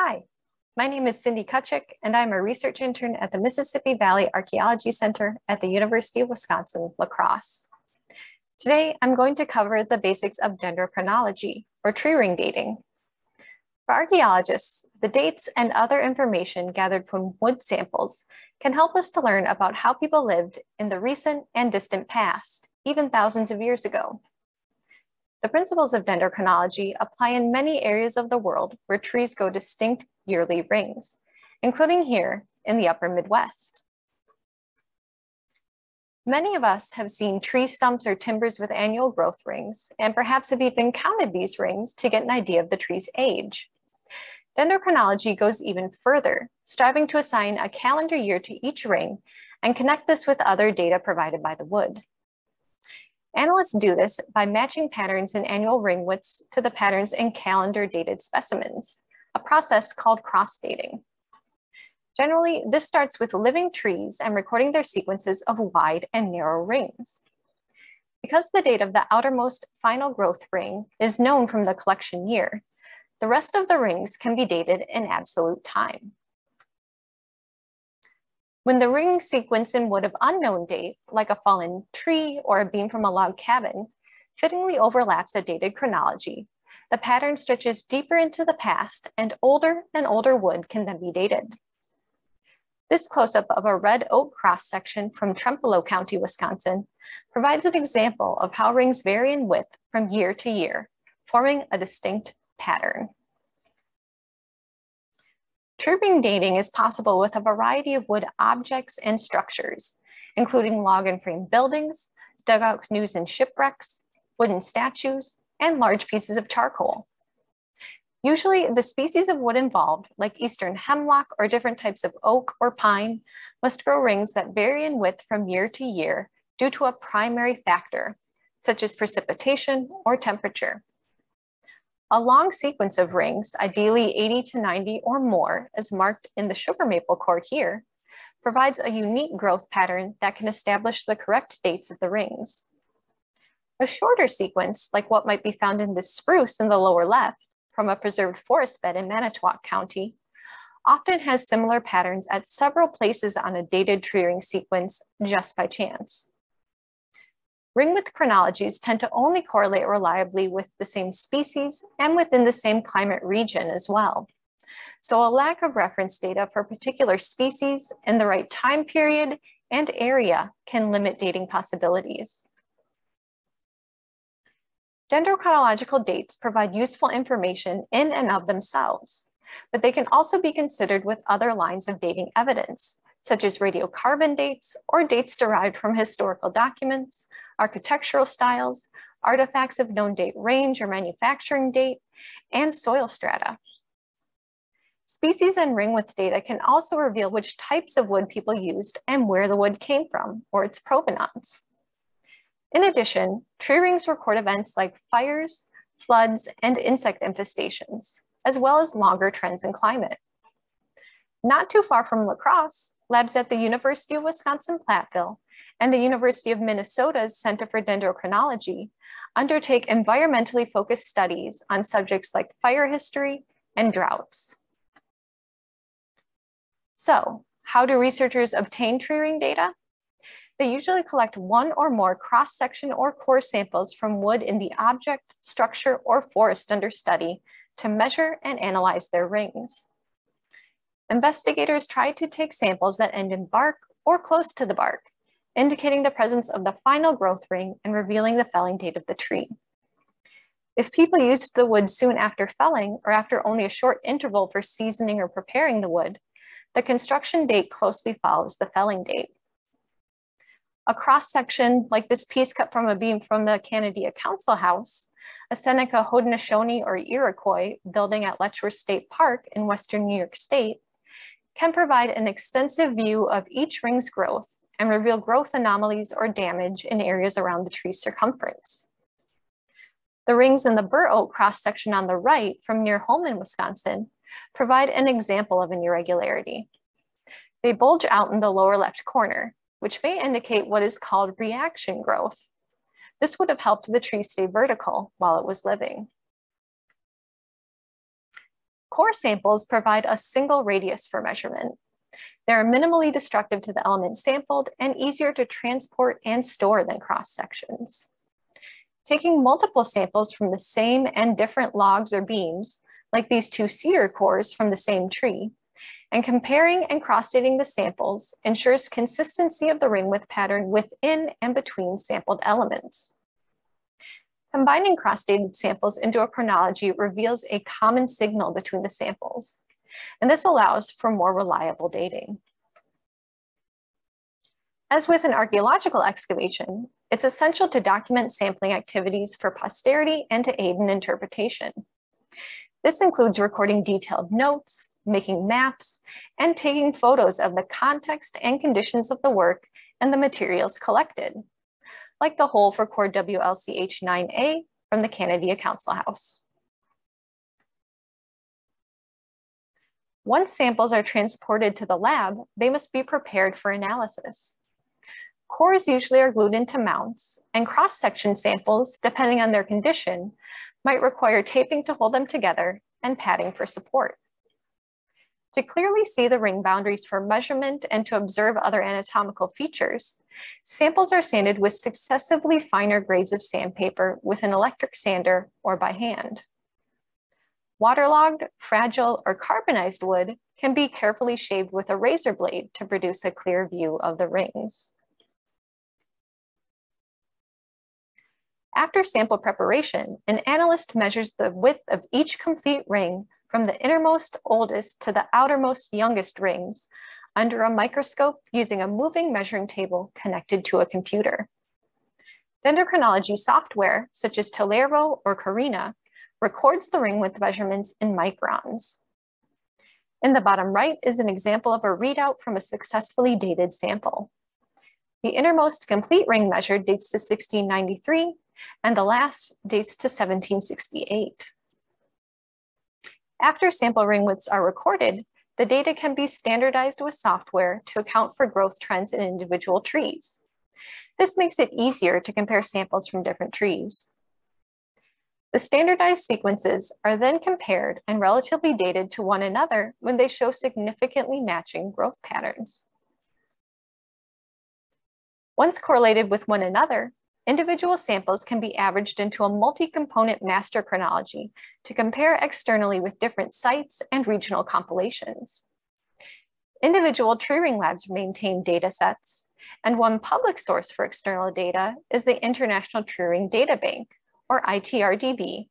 Hi, my name is Cindy Kocik, and I'm a research intern at the Mississippi Valley Archaeology Center at the University of Wisconsin, La Crosse. Today, I'm going to cover the basics of dendrochronology, or tree ring dating. For archaeologists, the dates and other information gathered from wood samples can help us to learn about how people lived in the recent and distant past, even thousands of years ago. The principles of dendrochronology apply in many areas of the world where trees go distinct yearly rings, including here in the upper Midwest. Many of us have seen tree stumps or timbers with annual growth rings, and perhaps have even counted these rings to get an idea of the tree's age. Dendrochronology goes even further, striving to assign a calendar year to each ring and connect this with other data provided by the wood. Analysts do this by matching patterns in annual ring widths to the patterns in calendar dated specimens, a process called cross-dating. Generally, this starts with living trees and recording their sequences of wide and narrow rings. Because the date of the outermost final growth ring is known from the collection year, the rest of the rings can be dated in absolute time. When the ring sequence in wood of unknown date, like a fallen tree or a beam from a log cabin, fittingly overlaps a dated chronology, the pattern stretches deeper into the past and older and older wood can then be dated. This close-up of a red oak cross-section from Trempealeau County, Wisconsin, provides an example of how rings vary in width from year to year, forming a distinct pattern. Tree ring dating is possible with a variety of wood objects and structures, including log and frame buildings, dugout canoes and shipwrecks, wooden statues, and large pieces of charcoal. Usually the species of wood involved, like eastern hemlock or different types of oak or pine, must grow rings that vary in width from year to year due to a primary factor, such as precipitation or temperature. A long sequence of rings, ideally 80 to 90 or more, as marked in the sugar maple core here, provides a unique growth pattern that can establish the correct dates of the rings. A shorter sequence, like what might be found in this spruce in the lower left from a preserved forest bed in Manitowoc County, often has similar patterns at several places on a dated tree ring sequence just by chance. Ring width chronologies tend to only correlate reliably with the same species and within the same climate region as well. So a lack of reference data for particular species in the right time period and area can limit dating possibilities. Dendrochronological dates provide useful information in and of themselves, but they can also be considered with other lines of dating evidence, such as radiocarbon dates or dates derived from historical documents, architectural styles, artifacts of known date range or manufacturing date, and soil strata. Species and ring width data can also reveal which types of wood people used and where the wood came from, or its provenance. In addition, tree rings record events like fires, floods, and insect infestations, as well as longer trends in climate. Not too far from La Crosse, labs at the University of Wisconsin-Platteville and the University of Minnesota's Center for Dendrochronology undertake environmentally focused studies on subjects like fire history and droughts. So how do researchers obtain tree ring data? They usually collect one or more cross-section or core samples from wood in the object, structure, or forest under study to measure and analyze their rings. Investigators tried to take samples that end in bark or close to the bark indicating the presence of the final growth ring and revealing the felling date of the tree. If people used the wood soon after felling or after only a short interval for seasoning or preparing the wood, the construction date closely follows the felling date. A cross section like this piece cut from a beam from the Caneadea Council House, a Seneca Haudenosaunee or Iroquois building at Letchworth State Park in Western New York State, can provide an extensive view of each ring's growth and reveal growth anomalies or damage in areas around the tree's circumference. The rings in the bur oak cross-section on the right from near Holmen, Wisconsin, provide an example of an irregularity. They bulge out in the lower left corner, which may indicate what is called reaction growth. This would have helped the tree stay vertical while it was living. Core samples provide a single radius for measurement. They are minimally destructive to the element sampled and easier to transport and store than cross sections. Taking multiple samples from the same and different logs or beams, like these two cedar cores from the same tree, and comparing and cross-dating the samples ensures consistency of the ring width pattern within and between sampled elements. Combining cross-dated samples into a chronology reveals a common signal between the samples, and this allows for more reliable dating. As with an archaeological excavation, it's essential to document sampling activities for posterity and to aid in interpretation. This includes recording detailed notes, making maps, and taking photos of the context and conditions of the work and the materials collected, like the hole for core WLCH 9A from the Caneadea Council House. Once samples are transported to the lab, they must be prepared for analysis. Cores usually are glued into mounts, and cross-section samples, depending on their condition, might require taping to hold them together and padding for support. To clearly see the ring boundaries for measurement and to observe other anatomical features, samples are sanded with successively finer grades of sandpaper with an electric sander or by hand. Waterlogged, fragile, or carbonized wood can be carefully shaved with a razor blade to produce a clear view of the rings. After sample preparation, an analyst measures the width of each complete ring from the innermost oldest to the outermost youngest rings under a microscope using a moving measuring table connected to a computer. Dendrochronology software, such as Tellervo or Corina, records the ring width measurements in microns. In the bottom right is an example of a readout from a successfully dated sample. The innermost complete ring measured dates to 1693 and the last dates to 1768. After sample ring widths are recorded, the data can be standardized with software to account for growth trends in individual trees. This makes it easier to compare samples from different trees. The standardized sequences are then compared and relatively dated to one another when they show significantly matching growth patterns. Once correlated with one another, Individual samples can be averaged into a multi-component master chronology to compare externally with different sites and regional compilations. Individual tree ring labs maintain data sets, and one public source for external data is the International Tree Ring Data Bank, or ITRDB,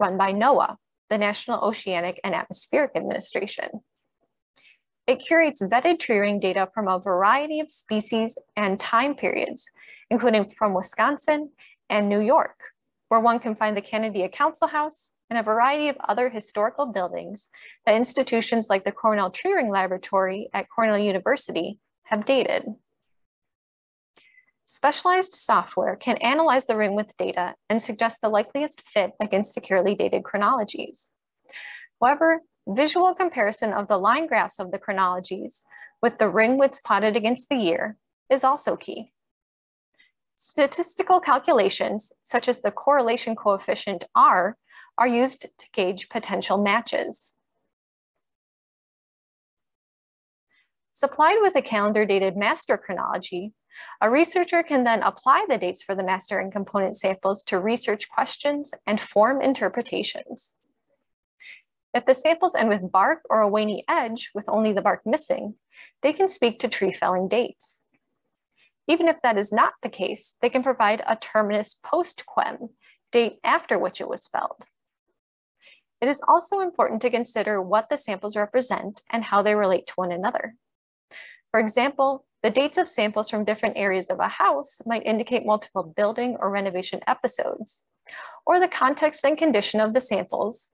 run by NOAA, the National Oceanic and Atmospheric Administration. It curates vetted tree ring data from a variety of species and time periods including from Wisconsin and New York, where one can find the Caneadea Council House and a variety of other historical buildings that institutions like the Cornell Tree Ring Laboratory at Cornell University have dated. Specialized software can analyze the ring with data and suggest the likeliest fit against securely dated chronologies. However, visual comparison of the line graphs of the chronologies with the ring widths plotted against the year is also key. Statistical calculations, such as the correlation coefficient R, are used to gauge potential matches. Supplied with a calendar dated master chronology, a researcher can then apply the dates for the master and component samples to research questions and form interpretations. If the samples end with bark or a waney edge with only the bark missing, they can speak to tree felling dates. Even if that is not the case, they can provide a terminus post-quem, date after which it was felled. It is also important to consider what the samples represent and how they relate to one another. For example, the dates of samples from different areas of a house might indicate multiple building or renovation episodes, or the context and condition of the samples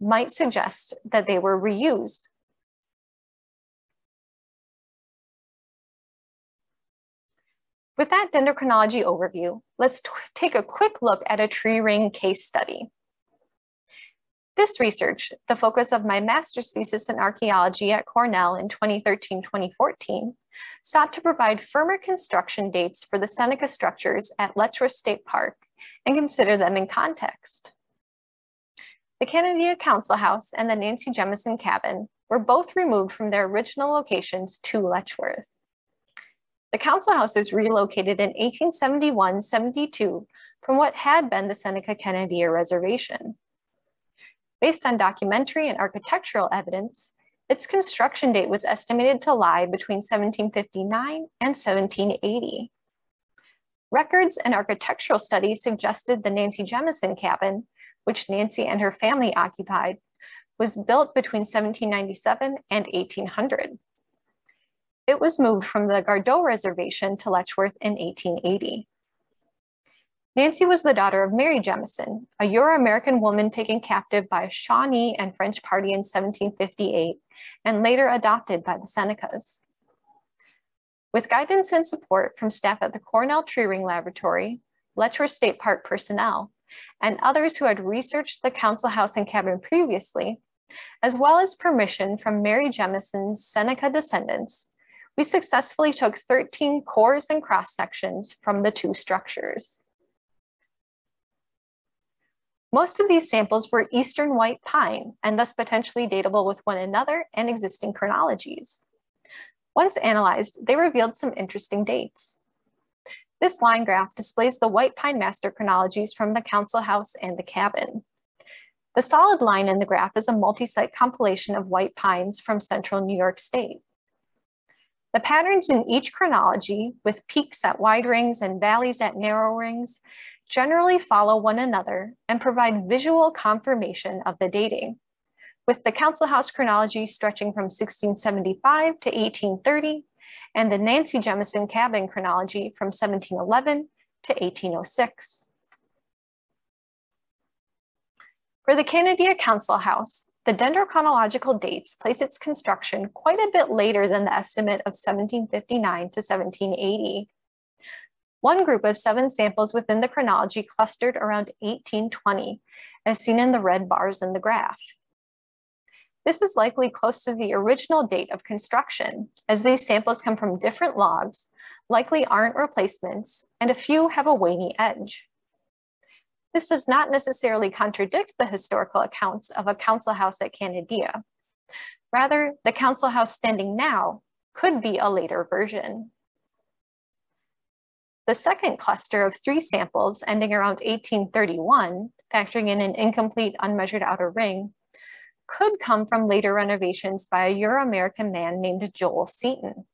might suggest that they were reused With that dendrochronology overview, let's take a quick look at a tree ring case study. This research, the focus of my master's thesis in archaeology at Cornell in 2013-2014, sought to provide firmer construction dates for the Seneca structures at Letchworth State Park and consider them in context. The Caneadea Council House and the Nancy Jemison Cabin were both removed from their original locations to Letchworth. The council house was relocated in 1871-72 from what had been the Seneca Caneadea Reservation. Based on documentary and architectural evidence, its construction date was estimated to lie between 1759 and 1780. Records and architectural studies suggested the Nancy Jemison cabin, which Nancy and her family occupied, was built between 1797 and 1800. It was moved from the Gardeau Reservation to Letchworth in 1880. Nancy was the daughter of Mary Jemison, a Euro-American woman taken captive by a Shawnee and French party in 1758 and later adopted by the Senecas. With guidance and support from staff at the Cornell Tree Ring Laboratory, Letchworth State Park personnel, and others who had researched the council house and cabin previously, as well as permission from Mary Jemison's Seneca descendants, we successfully took 13 cores and cross sections from the two structures. Most of these samples were Eastern white pine and thus potentially datable with one another and existing chronologies. Once analyzed, they revealed some interesting dates. This line graph displays the white pine master chronologies from the council house and the cabin. The solid line in the graph is a multi-site compilation of white pines from central New York State. The patterns in each chronology, with peaks at wide rings and valleys at narrow rings, generally follow one another and provide visual confirmation of the dating, with the Council House chronology stretching from 1675 to 1830 and the Nancy Jemison cabin chronology from 1711 to 1806. For the Caneadea Council House, the dendrochronological dates place its construction quite a bit later than the estimate of 1759 to 1780. One group of seven samples within the chronology clustered around 1820, as seen in the red bars in the graph. This is likely close to the original date of construction, as these samples come from different logs, likely aren't replacements, and a few have a waney edge. This does not necessarily contradict the historical accounts of a council house at Caneadea. Rather, the council house standing now could be a later version. The second cluster of three samples ending around 1831, factoring in an incomplete unmeasured outer ring, could come from later renovations by a Euro-American man named Joel Seaton.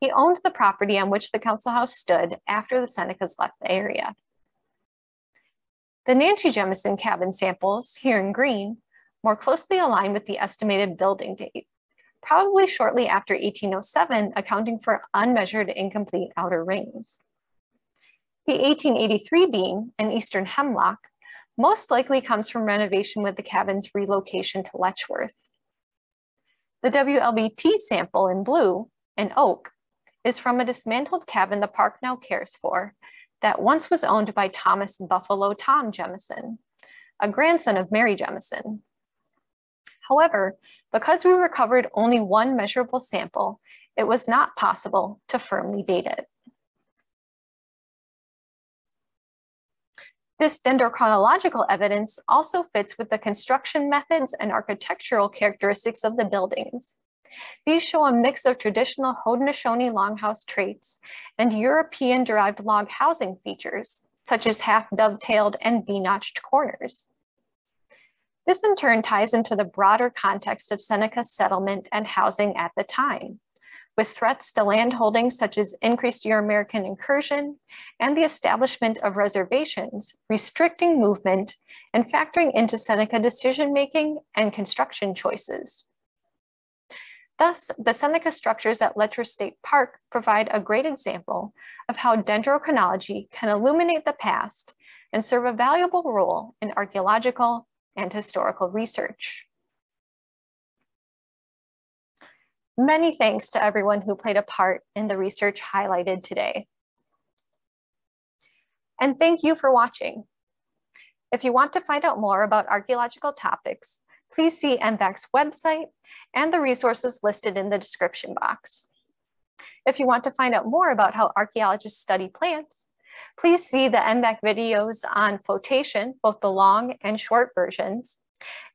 He owned the property on which the council house stood after the Senecas left the area. The Nancy Jemison cabin samples, here in green, more closely align with the estimated building date, probably shortly after 1807, accounting for unmeasured incomplete outer rings. The 1883 beam, an eastern hemlock, most likely comes from renovation with the cabin's relocation to Letchworth. The WLBT sample in blue, an oak, is from a dismantled cabin the park now cares for that once was owned by Thomas Buffalo Tom Jemison, a grandson of Mary Jemison. However, because we recovered only one measurable sample, it was not possible to firmly date it. This dendrochronological evidence also fits with the construction methods and architectural characteristics of the buildings. These show a mix of traditional Haudenosaunee longhouse traits and European-derived log housing features, such as half-dovetailed and V-notched corners. This in turn ties into the broader context of Seneca's settlement and housing at the time, with threats to land holdings such as increased Euro-American incursion and the establishment of reservations, restricting movement and factoring into Seneca decision-making and construction choices. Thus, the Seneca structures at Letchworth State Park provide a great example of how dendrochronology can illuminate the past and serve a valuable role in archaeological and historical research. Many thanks to everyone who played a part in the research highlighted today. And thank you for watching. If you want to find out more about archaeological topics, please see MVAC's website and the resources listed in the description box. If you want to find out more about how archaeologists study plants, please see the NVAC videos on flotation, both the long and short versions,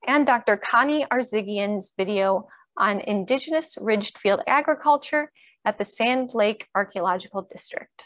and Dr. Connie Arzigian's video on Indigenous Ridged Field Agriculture at the Sand Lake Archaeological District.